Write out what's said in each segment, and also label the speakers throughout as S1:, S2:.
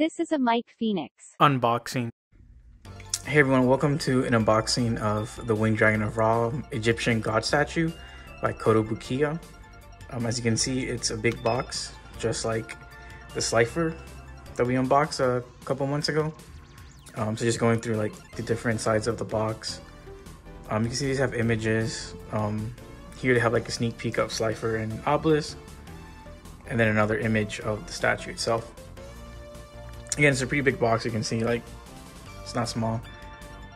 S1: This is a Mike Phoenix.
S2: Unboxing. Hey everyone, welcome to an unboxing of the Winged Dragon of Ra Egyptian God Statue by Kotobukiya. Um, as you can see, it's a big box, just like the Slifer that we unboxed a couple months ago. Um, so just going through like the different sides of the box. Um, you can see these have images. Um, here they have like a sneak peek of Slifer and Obelisk. And then another image of the statue itself. Again, it's a pretty big box. You can see like it's not small.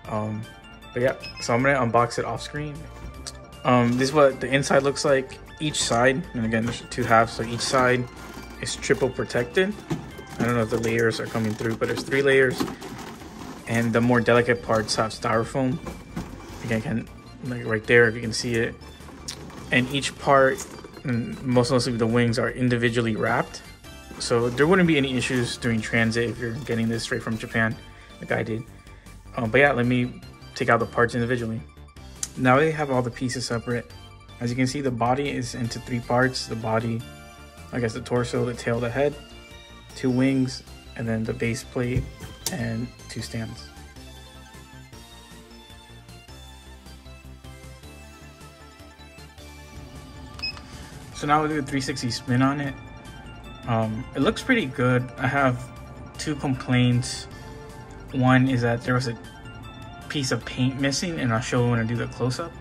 S2: Um, but yeah, so I'm gonna unbox it off screen. Um, this is what the inside looks like. Each side, and again, there's two halves, so each side is triple protected. I don't know if the layers are coming through, but there's three layers, and the more delicate parts have styrofoam. Again, can like right there, if you can see it. And each part, and most mostly the wings, are individually wrapped so there wouldn't be any issues during transit if you're getting this straight from Japan, like I did. Um, but yeah, let me take out the parts individually. Now they have all the pieces separate. As you can see, the body is into three parts. The body, I guess the torso, the tail, the head, two wings, and then the base plate and two stands. So now we'll do a 360 spin on it. Um, it looks pretty good. I have two complaints. One is that there was a piece of paint missing, and I'll show when I do the close-up.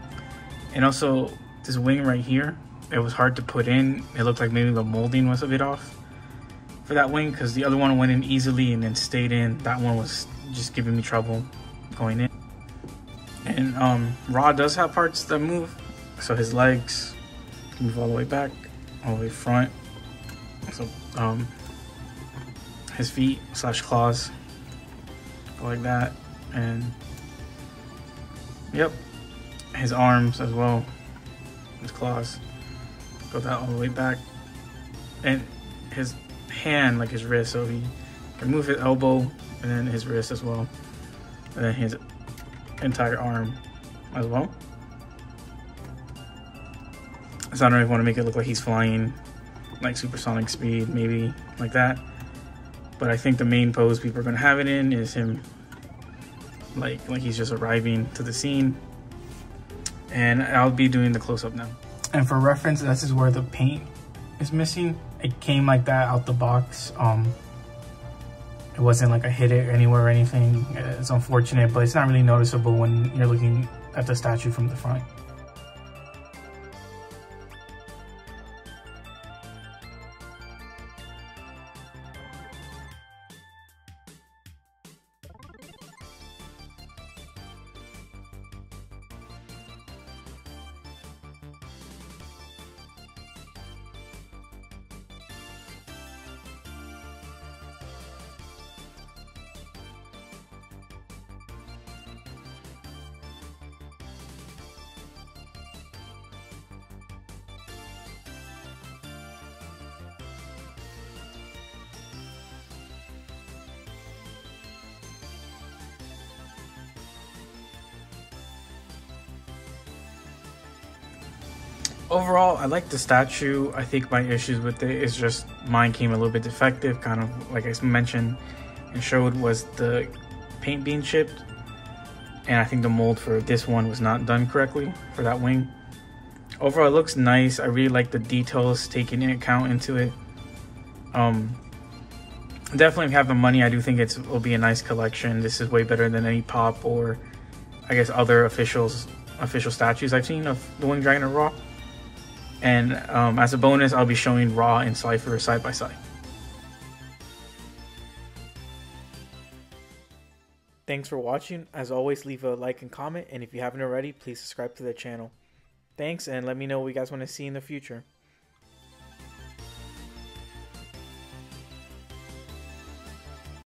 S2: And also, this wing right here, it was hard to put in. It looked like maybe the molding was a bit off for that wing because the other one went in easily and then stayed in. That one was just giving me trouble going in. And um, does have parts that move, so his legs move all the way back, all the way front, so, um, his feet slash claws go like that, and yep, his arms as well, his claws go that all the way back, and his hand, like his wrist, so he can move his elbow and then his wrist as well, and then his entire arm as well. So I don't even want to make it look like he's flying like supersonic speed, maybe like that. But I think the main pose people are gonna have it in is him like like he's just arriving to the scene. And I'll be doing the close-up now. And for reference, this is where the paint is missing. It came like that out the box. Um, it wasn't like I hit it anywhere or anything. It's unfortunate, but it's not really noticeable when you're looking at the statue from the front. Overall, I like the statue. I think my issues with it is just mine came a little bit defective, kind of like I mentioned and showed was the paint being chipped. And I think the mold for this one was not done correctly for that wing. Overall, it looks nice. I really like the details taken in account into it. Um, definitely, have the money, I do think it will be a nice collection. This is way better than any pop or, I guess, other officials official statues I've seen of the Winged Dragon of Ra. And um, as a bonus, I'll be showing Ra and Slifer side by side. Thanks for watching. As always, leave a like and comment. And if you haven't already, please subscribe to the channel. Thanks, and let me know what you guys want to see in the future.